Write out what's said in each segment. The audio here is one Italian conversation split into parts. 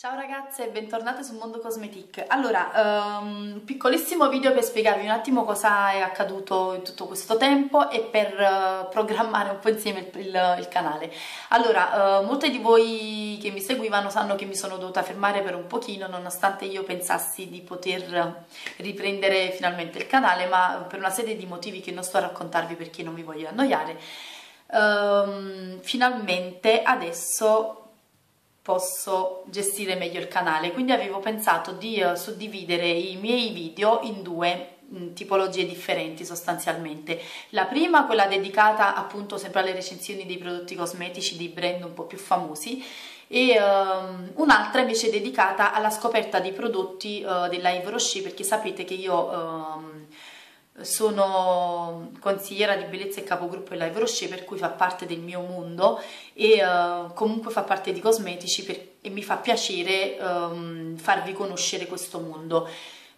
Ciao ragazze e bentornate su Mondo Cosmetic. Allora, um, piccolissimo video per spiegarvi un attimo cosa è accaduto in tutto questo tempo e per uh, programmare un po' insieme il, il, il canale. Allora, uh, molte di voi che mi seguivano sanno che mi sono dovuta fermare per un pochino nonostante io pensassi di poter riprendere finalmente il canale, ma per una serie di motivi che non sto a raccontarvi perché non vi voglio annoiare. Um, finalmente adesso posso gestire meglio il canale. Quindi avevo pensato di uh, suddividere i miei video in due mm, tipologie differenti sostanzialmente. La prima quella dedicata appunto sempre alle recensioni dei prodotti cosmetici di brand un po' più famosi e um, un'altra invece dedicata alla scoperta dei prodotti uh, della Yves Rocher perché sapete che io um, sono consigliera di bellezza e capogruppo Live Rocher per cui fa parte del mio mondo e uh, comunque fa parte di cosmetici per, e mi fa piacere um, farvi conoscere questo mondo.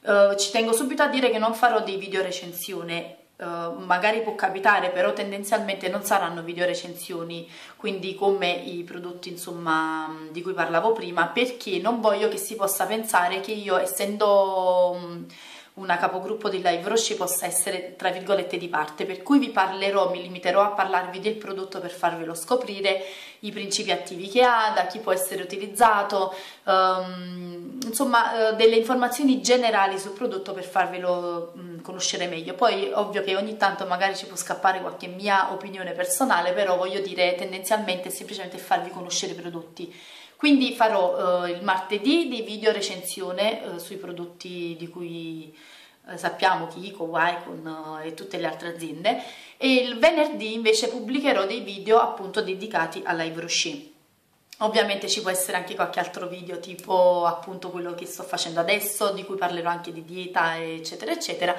Uh, ci tengo subito a dire che non farò dei video recensione Uh, magari può capitare, però tendenzialmente non saranno video recensioni, quindi come i prodotti insomma di cui parlavo prima, perché non voglio che si possa pensare che io essendo um, una capogruppo di Live Roshi possa essere tra virgolette di parte, per cui vi parlerò, mi limiterò a parlarvi del prodotto per farvelo scoprire, i principi attivi che ha, da chi può essere utilizzato, um, insomma uh, delle informazioni generali sul prodotto per farvelo um, conoscere meglio. Poi ovvio che ogni tanto magari ci può scappare qualche mia opinione personale, però voglio dire tendenzialmente semplicemente farvi conoscere i prodotti quindi farò eh, il martedì dei video recensione eh, sui prodotti di cui eh, sappiamo Kiko, Wycon eh, e tutte le altre aziende e il venerdì invece pubblicherò dei video appunto dedicati alla Rocher. Ovviamente ci può essere anche qualche altro video tipo appunto quello che sto facendo adesso, di cui parlerò anche di dieta eccetera eccetera,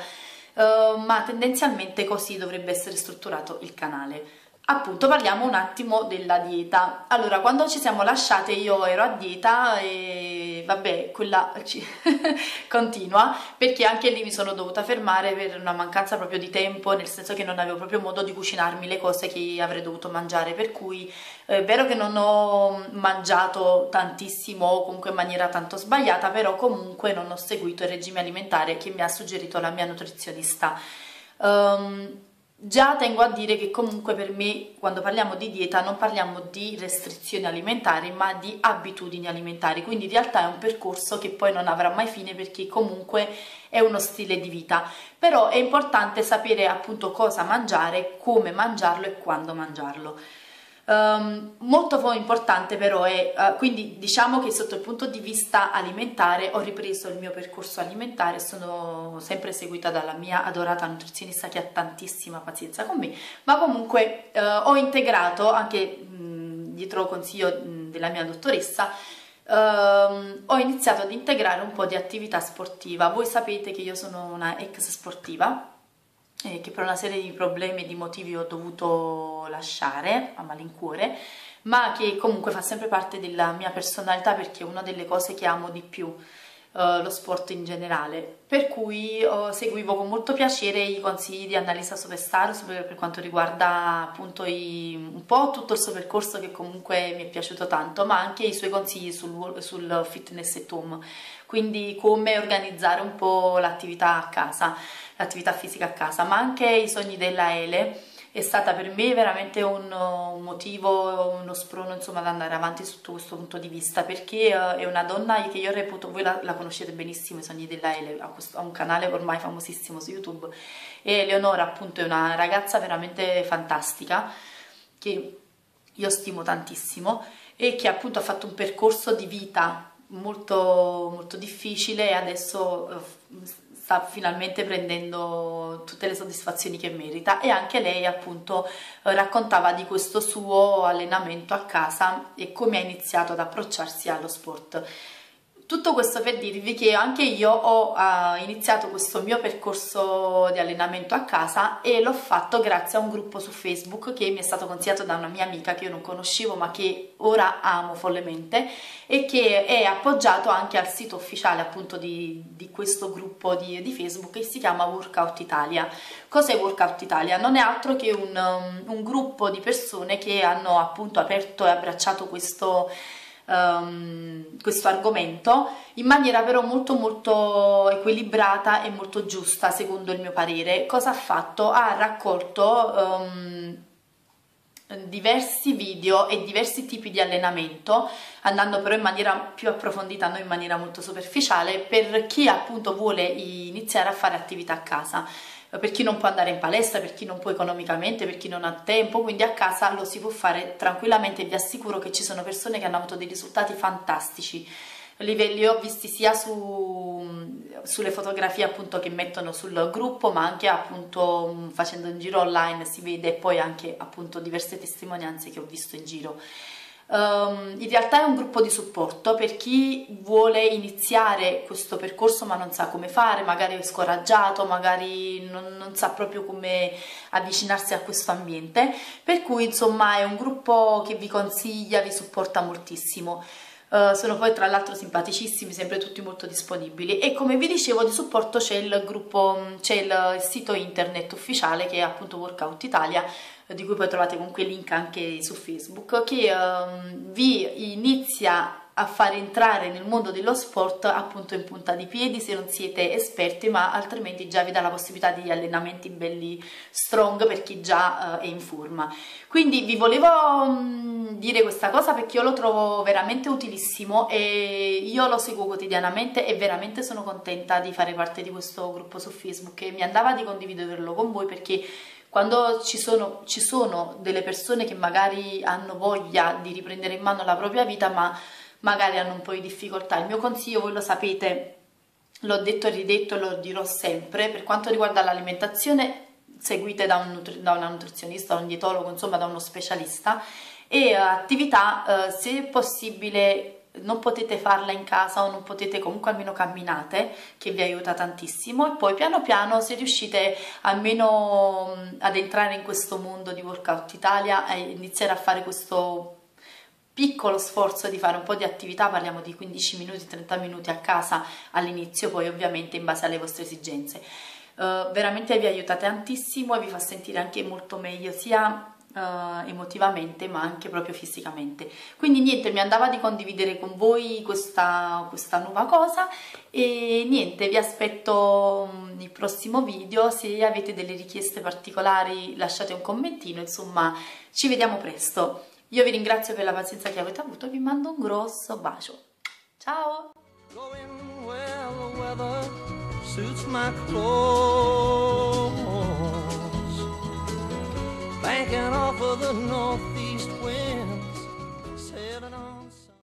uh, ma tendenzialmente così dovrebbe essere strutturato il canale. Appunto parliamo un attimo della dieta. Allora, quando ci siamo lasciate io ero a dieta e vabbè, quella continua perché anche lì mi sono dovuta fermare per una mancanza proprio di tempo, nel senso che non avevo proprio modo di cucinarmi le cose che avrei dovuto mangiare, per cui eh, è vero che non ho mangiato tantissimo o comunque in maniera tanto sbagliata, però comunque non ho seguito il regime alimentare che mi ha suggerito la mia nutrizionista. Um, Già tengo a dire che comunque per me quando parliamo di dieta non parliamo di restrizioni alimentari ma di abitudini alimentari, quindi in realtà è un percorso che poi non avrà mai fine perché comunque è uno stile di vita, però è importante sapere appunto cosa mangiare, come mangiarlo e quando mangiarlo. Um, molto importante però è, uh, quindi diciamo che sotto il punto di vista alimentare ho ripreso il mio percorso alimentare, sono sempre seguita dalla mia adorata nutrizionista che ha tantissima pazienza con me, ma comunque uh, ho integrato anche mh, dietro consiglio mh, della mia dottoressa Uh, ho iniziato ad integrare un po' di attività sportiva. Voi sapete che io sono una ex sportiva, eh, che per una serie di problemi e di motivi ho dovuto lasciare a malincuore, ma che comunque fa sempre parte della mia personalità perché è una delle cose che amo di più. Uh, lo sport in generale. Per cui uh, seguivo con molto piacere i consigli di Annalisa Superstar per, per quanto riguarda appunto i, un po' tutto il suo percorso che comunque mi è piaciuto tanto ma anche i suoi consigli sul, sul fitness at home quindi come organizzare un po' l'attività a casa l'attività fisica a casa, ma anche i sogni della Ele è stata per me veramente un, motivo, uno sprono insomma ad andare avanti sotto questo punto di vista perché uh, è una donna che io reputo, voi la, la conoscete benissimo, i sogni della Ele, ha, questo, ha, un canale ormai famosissimo su YouTube e Leonora appunto è una ragazza veramente fantastica che io stimo tantissimo e che appunto ha fatto un percorso di vita molto, molto difficile e adesso uh, sta finalmente prendendo tutte le soddisfazioni che merita e anche lei appunto raccontava di questo suo allenamento a casa e come ha iniziato ad approcciarsi allo sport. Tutto questo per dirvi che anche io ho uh, iniziato questo mio percorso di allenamento a casa e l'ho fatto grazie a un gruppo su Facebook che mi è stato consigliato da una mia amica che io non conoscevo ma che ora amo follemente e che è appoggiato anche al sito ufficiale appunto di, di questo gruppo di, di, Facebook che si chiama Workout Italia. Cos'è Workout Italia? Non è altro che un, um, un gruppo di persone che hanno appunto aperto e abbracciato questo um, questo argomento in maniera però molto molto equilibrata e molto giusta secondo il mio parere. Cosa ha fatto? Ha raccolto um, diversi video e diversi tipi di allenamento andando però in maniera più approfondita non in maniera molto superficiale per chi appunto vuole iniziare a fare attività a casa per chi non può andare in palestra, per chi non può economicamente, per chi non ha tempo, quindi a casa lo si può fare tranquillamente e vi assicuro che ci sono persone che hanno avuto dei risultati fantastici. Li, li ho visti sia su, sulle fotografie appunto che mettono sul gruppo ma anche appunto facendo un giro online si vede poi anche appunto diverse testimonianze che ho visto in giro Um, in realtà è un gruppo di supporto. Per chi vuole iniziare questo percorso ma non sa come fare, magari è scoraggiato, magari non, non sa proprio come avvicinarsi a questo ambiente, per cui insomma è un gruppo che vi consiglia, vi supporta moltissimo. Uh, sono poi tra l'altro simpaticissimi, sempre tutti molto disponibili. E come vi dicevo di supporto c'è il gruppo, c'è il sito internet ufficiale che è appunto Workout Italia di cui poi trovate comunque link anche su Facebook, che um, vi inizia a far entrare nel mondo dello sport appunto in punta di piedi se non siete esperti ma altrimenti già vi dà la possibilità di allenamenti belli strong per chi già uh, è in forma. Quindi vi volevo um, dire questa cosa perché io lo trovo veramente utilissimo e io lo seguo quotidianamente e veramente sono contenta di fare parte di questo gruppo su Facebook e mi andava di condividerlo con voi perché quando ci sono, ci sono delle persone che magari hanno voglia di riprendere in mano la propria vita ma magari hanno un po' di difficoltà, il mio consiglio voi lo sapete, l'ho detto e ridetto e lo dirò sempre, per quanto riguarda l'alimentazione seguite da, un da una nutrizionista, da un dietologo, insomma da uno specialista e attività eh, se possibile non potete farla in casa o non potete comunque almeno camminate che vi aiuta tantissimo e poi piano piano se riuscite almeno ad entrare in questo mondo di Workout Italia e iniziare a fare questo piccolo sforzo di fare un po' di attività, parliamo di 15 minuti, 30 minuti a casa all'inizio, poi ovviamente in base alle vostre esigenze. Uh, veramente vi aiuta tantissimo e vi fa sentire anche molto meglio sia uh, emotivamente ma anche proprio fisicamente. Quindi niente mi andava di condividere con voi questa, questa nuova cosa e niente vi aspetto mm, il prossimo video. Se avete delle richieste particolari lasciate un commentino insomma ci vediamo presto. Io vi ringrazio per la pazienza che avete avuto vi mando un grosso bacio. Ciao! Suits my clothes banking off of the northeast